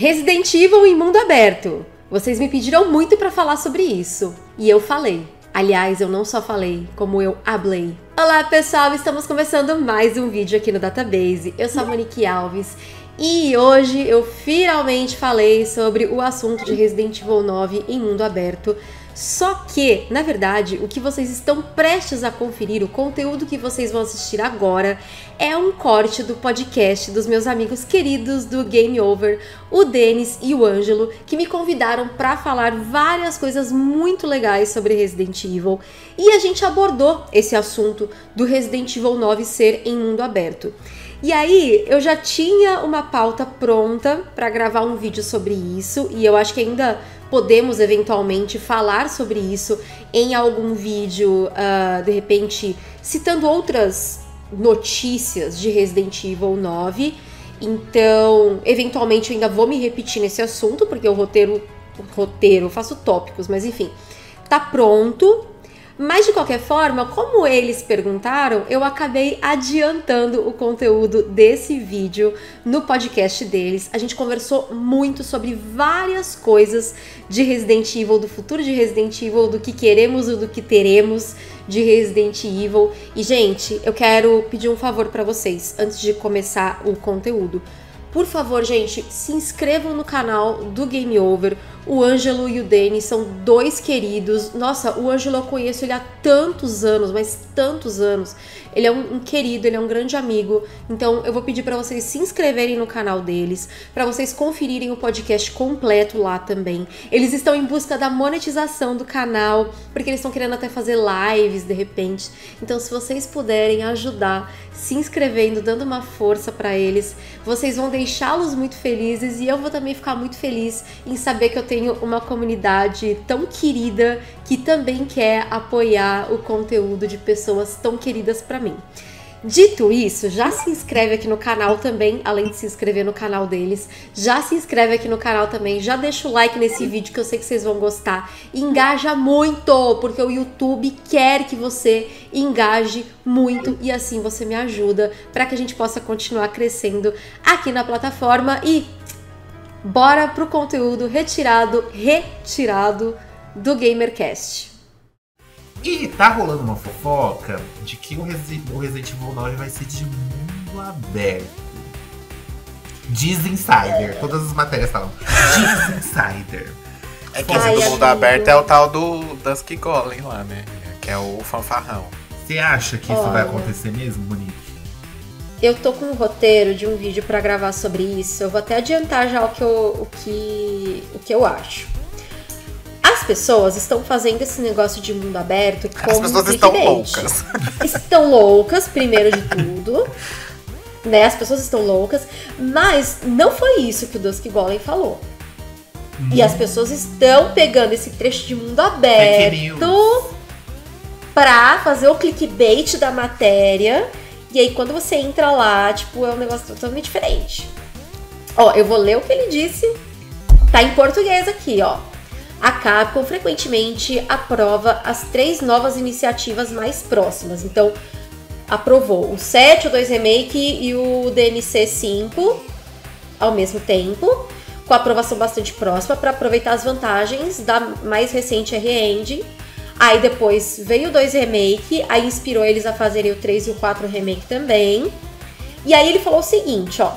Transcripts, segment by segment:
Resident Evil em mundo aberto. Vocês me pediram muito para falar sobre isso e eu falei. Aliás, eu não só falei, como eu hablei. Olá pessoal, estamos começando mais um vídeo aqui no Database. Eu sou a Monique Alves e hoje eu finalmente falei sobre o assunto de Resident Evil 9 em mundo aberto. Só que, na verdade, o que vocês estão prestes a conferir, o conteúdo que vocês vão assistir agora, é um corte do podcast dos meus amigos queridos do Game Over, o Denis e o Ângelo, que me convidaram para falar várias coisas muito legais sobre Resident Evil. E a gente abordou esse assunto do Resident Evil 9 ser em mundo aberto. E aí, eu já tinha uma pauta pronta para gravar um vídeo sobre isso, e eu acho que ainda podemos eventualmente falar sobre isso em algum vídeo, uh, de repente citando outras notícias de Resident Evil 9. Então, eventualmente eu ainda vou me repetir nesse assunto, porque o roteiro, roteiro, eu faço tópicos, mas enfim, tá pronto. Mas de qualquer forma, como eles perguntaram, eu acabei adiantando o conteúdo desse vídeo no podcast deles. A gente conversou muito sobre várias coisas de Resident Evil, do futuro de Resident Evil, do que queremos e do que teremos de Resident Evil. E gente, eu quero pedir um favor para vocês antes de começar o conteúdo. Por favor, gente, se inscrevam no canal do Game Over. O Ângelo e o Denis são dois queridos. Nossa, o Ângelo eu conheço ele há tantos anos, mas tantos anos. Ele é um, um querido, ele é um grande amigo. Então eu vou pedir para vocês se inscreverem no canal deles, para vocês conferirem o podcast completo lá também. Eles estão em busca da monetização do canal, porque eles estão querendo até fazer lives de repente. Então se vocês puderem ajudar se inscrevendo, dando uma força para eles, vocês vão deixá-los muito felizes e eu vou também ficar muito feliz em saber que eu tenho uma comunidade tão querida que também quer apoiar o conteúdo de pessoas tão queridas para mim. Dito isso, já se inscreve aqui no canal também, além de se inscrever no canal deles. Já se inscreve aqui no canal também, já deixa o like nesse vídeo que eu sei que vocês vão gostar. Engaja muito, porque o YouTube quer que você engaje muito e assim você me ajuda para que a gente possa continuar crescendo aqui na plataforma e bora pro conteúdo retirado, retirado do GamerCast. E tá rolando uma fofoca de que o, Resi o Resident Evil 9 vai ser de mundo aberto. Diz Insider, todas as matérias falam. Diz Insider. É que esse do mundo aberto é o tal do Dusk Golem lá, né? Que é o fanfarrão. Você acha que isso Olha. vai acontecer mesmo, Monique? Eu tô com um roteiro de um vídeo para gravar sobre isso. Eu vou até adiantar já o que eu, o que, o que eu acho. As pessoas estão fazendo esse negócio de mundo aberto como As pessoas estão loucas. Estão loucas, primeiro de tudo. né? As pessoas estão loucas. Mas não foi isso que o Dusk Golem falou. Hum. E as pessoas estão pegando esse trecho de mundo aberto pra fazer o clickbait da matéria. E aí, quando você entra lá, tipo, é um negócio totalmente diferente. Ó, eu vou ler o que ele disse. Tá em português aqui, ó a Capcom frequentemente aprova as três novas iniciativas mais próximas. Então, aprovou o 7, o 2 Remake e o DMC 5 ao mesmo tempo, com aprovação bastante próxima para aproveitar as vantagens da mais recente R-Engine. Aí depois veio o 2 Remake, aí inspirou eles a fazerem o 3 e o 4 Remake também. E aí ele falou o seguinte, ó: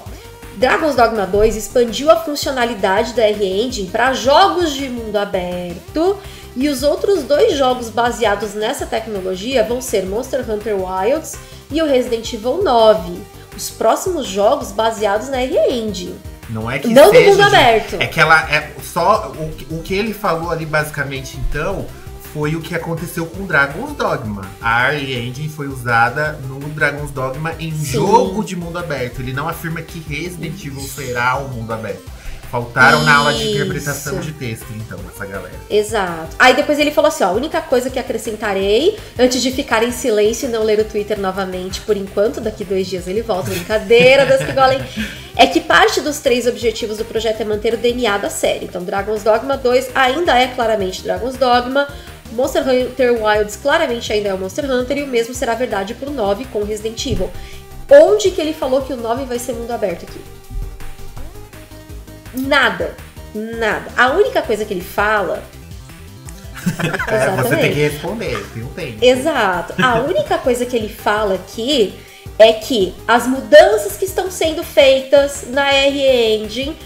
Dragon's Dogma 2 expandiu a funcionalidade da R-Engine para jogos de mundo aberto e os outros dois jogos baseados nessa tecnologia vão ser Monster Hunter Wilds e o Resident Evil 9. Os próximos jogos baseados na R-Engine. Não é que não seja do mundo de, aberto. É que ela é só o, o que ele falou ali basicamente então foi o que aconteceu com Dragon's Dogma. A RE Engine foi usada no Dragon's Dogma em Sim. jogo de mundo aberto. Ele não afirma que Resident Evil será o um mundo aberto. Faltaram Isso. na aula de interpretação de texto, então, essa galera. Exato. Aí depois ele falou assim: ó, a única coisa que acrescentarei, antes de ficar em silêncio e não ler o Twitter novamente por enquanto, daqui dois dias ele volta, brincadeira das que golem, é que parte dos três objetivos do projeto é manter o DNA da série. Então, Dragon's Dogma 2 ainda é claramente Dragon's Dogma. Monster Hunter Wilds claramente ainda é o Monster Hunter e o mesmo será verdade pro 9 com Resident Evil. Onde que ele falou que o 9 vai ser mundo aberto aqui? nada. Nada. A única coisa que ele fala. É, você tem que responder, tem um tempo. Exato. A única coisa que ele fala aqui é que as mudanças que estão sendo feitas na R-Engine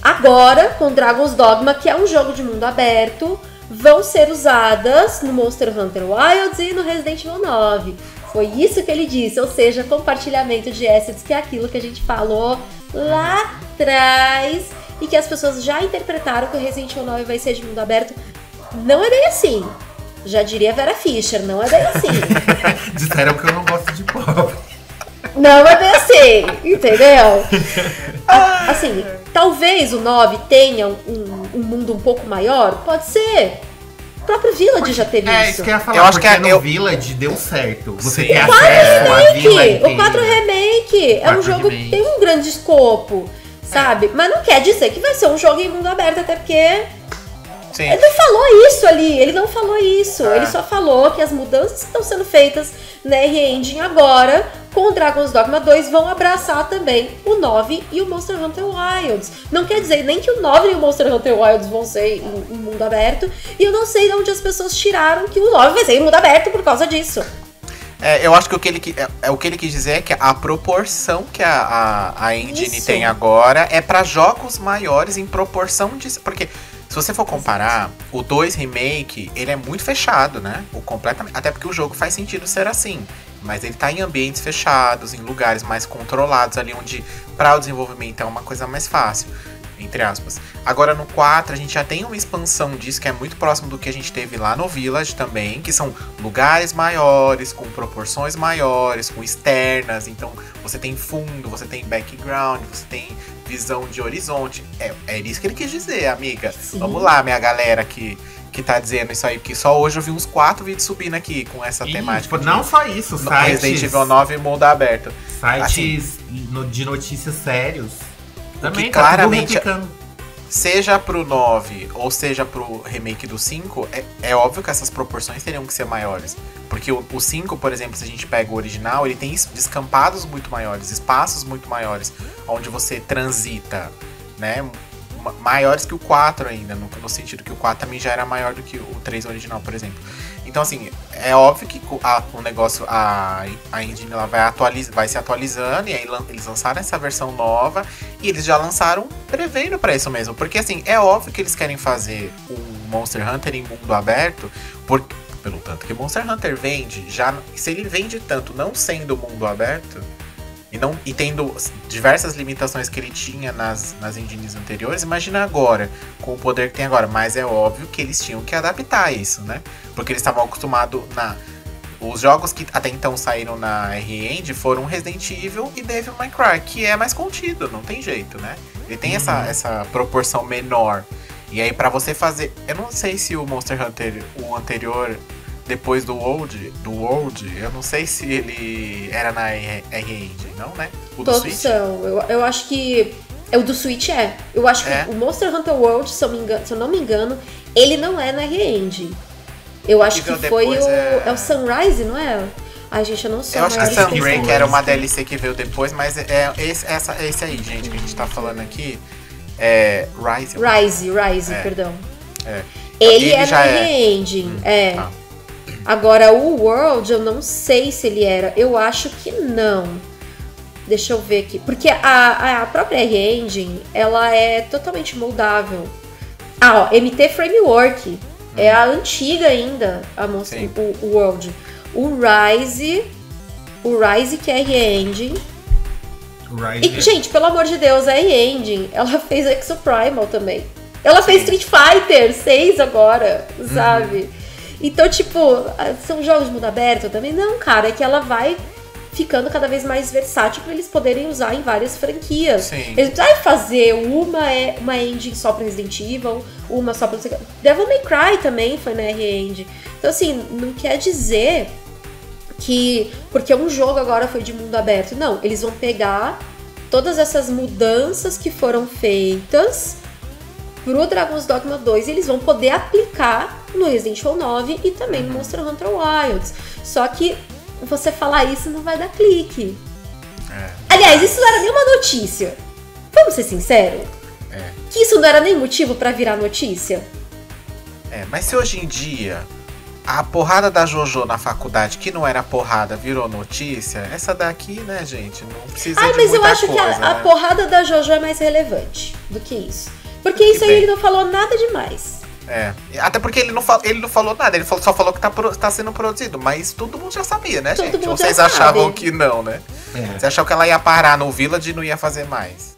agora com Dragon's Dogma, que é um jogo de mundo aberto, vão ser usadas no Monster Hunter Wilds e no Resident Evil 9. Foi isso que ele disse, ou seja, compartilhamento de assets, que é aquilo que a gente falou lá atrás e que as pessoas já interpretaram que o Resident Evil 9 vai ser de mundo aberto. Não é bem assim. Já diria Vera Fischer, não é bem assim. Disseram que eu não gosto de pobre. Não é bem assim, entendeu? assim, talvez o 9 tenha um, um, mundo um pouco maior, pode ser. O próprio Village já teve é, isso. isso que eu ia falar, Eu acho que é- no eu- Village deu certo. Você Sim. tem O acesso à vila Remake, o inteira. 4 Remake é um jogo remake. que tem um grande escopo, sabe? Mas não quer dizer que vai ser um jogo em mundo aberto, até porque Sim. ele não falou isso ali, ele não falou isso. Ah. Ele só falou que as mudanças que estão sendo feitas na R-Engine agora, com o Dragon's Dogma 2, vão abraçar também o 9 e o Monster Hunter Wilds. Não quer dizer nem que o 9 e o Monster Hunter Wilds vão ser em, em mundo aberto, e eu não sei de onde as pessoas tiraram que o 9 vai ser em mundo aberto por causa disso. É, eu acho que o que ele, é, é o que ele quis dizer é que a proporção que a, a, a engine Isso. tem agora é pra jogos maiores em proporção de. Porque você for comparar, o 2 Remake, ele é muito fechado, né? O completamente, até porque o jogo faz sentido ser assim. Mas ele tá em ambientes fechados, em lugares mais controlados, ali onde para o desenvolvimento é uma coisa mais fácil. Entre aspas. Agora no 4 a gente já tem uma expansão disso que é muito próximo do que a gente teve lá no Village também, que são lugares maiores, com proporções maiores, com externas. Então você tem fundo, você tem background, você tem visão de horizonte. É, é isso que ele quis dizer, amiga. Sim. Vamos lá, minha galera que, que tá dizendo isso aí, porque só hoje eu vi uns quatro vídeos subindo aqui com essa E, temática. não só isso, sites, Resident Evil 9 mundo aberto. sites no- de notícias sérios também Que tá claramente-. Seja pro 9 ou seja pro remake do 5, é, é óbvio que essas proporções teriam que ser maiores. Porque o, o 5, por exemplo, se a gente pega o original, ele tem es- descampados muito maiores, espaços muito maiores, onde você transita, né? Ma- Maiores que o 4 ainda, no, no sentido que o 4 também já era maior do que o 3 original, por exemplo. Então, assim, é óbvio que a- o negócio, a, a engine ela vai, atualiz, vai se atualizando, e aí eles lançaram essa versão nova, e eles já lançaram prevendo pra isso mesmo. Porque, assim, é óbvio que eles querem fazer o Monster Hunter em mundo aberto, por, pelo tanto que Monster Hunter vende, já se ele vende tanto não sendo mundo aberto, e, não, e tendo diversas limitações que ele tinha nas, nas engines anteriores, imagina agora, com o poder que tem agora. Mas é óbvio que eles tinham que adaptar isso, né? Porque eles estavam acostumados na. Os jogos que até então saíram na R-End foram Resident Evil e Devil May Cry, que é mais contido, não tem jeito, né? Ele tem essa, essa proporção menor. E aí, pra você fazer. Eu não sei se o Monster Hunter, o anterior, depois do World, do World, eu não sei se ele era na R-End, não, né? O do Todos Switch? são. Eu, eu acho que. É o do Switch é. Eu acho É? que o Monster Hunter World, se eu, me engano- se eu não me engano, ele não é na R-Engine. Eu acho que que foi o. é- É... o Sunrise, não é? Ai, gente, eu não sou Eu acho que Sunbreak era uma DLC que veio depois, mas é esse, essa, esse aí, gente, que a gente tá falando aqui. É. Rise. Rise, Rise, É. perdão. É. Ele, Ele é na é. R-Engine, é. tá. Agora, o World, eu não sei se ele era. Eu acho que não. Deixa eu ver aqui. Porque a, a própria R-Engine, ela é totalmente moldável. Ah, ó, MT Framework. É a antiga ainda, a Sim. o, o World. O Rise. O Rise, que é R-Engine. Rise E, gente, pelo amor de Deus, a R-Engine, ela fez Exoprimal também. Ela fez Street Fighter 6 agora, sabe? Então, tipo, são jogos de mundo aberto também? Não, cara, é que ela vai ficando cada vez mais versátil para eles poderem usar em várias franquias. Sim. Eles precisam fazer uma, é, uma engine só pra Resident Evil, uma só pra... Devil May Cry também foi na R-Engine. Então, assim, não quer dizer que porque um jogo agora foi de mundo aberto. Não, eles vão pegar todas essas mudanças que foram feitas pro Dragon's Dogma 2 e eles vão poder aplicar no Resident Evil 9 e também no Monster Hunter Wilds. Só que você falar isso não vai dar clique. É. Aliás, isso não era nenhuma notícia. Vamos ser sinceros? é. Que isso não era nem motivo pra virar notícia? É, mas se hoje em dia a porrada da Jojo na faculdade, que não era porrada, virou notícia, essa daqui, né, gente, não precisa de mas eu acho que coisa, a, a né? porrada da Jojo é mais relevante do que isso. Porque isso aí bem. ele não falou nada demais. É. Até porque ele não, fal- ele não falou nada, ele falou- só falou que tá, pro- tá sendo produzido, mas todo mundo já sabia, né, Todo gente? mundo Ou já vocês sabe. achavam que não, né? É. Você achou que ela ia parar no Village e não ia fazer mais?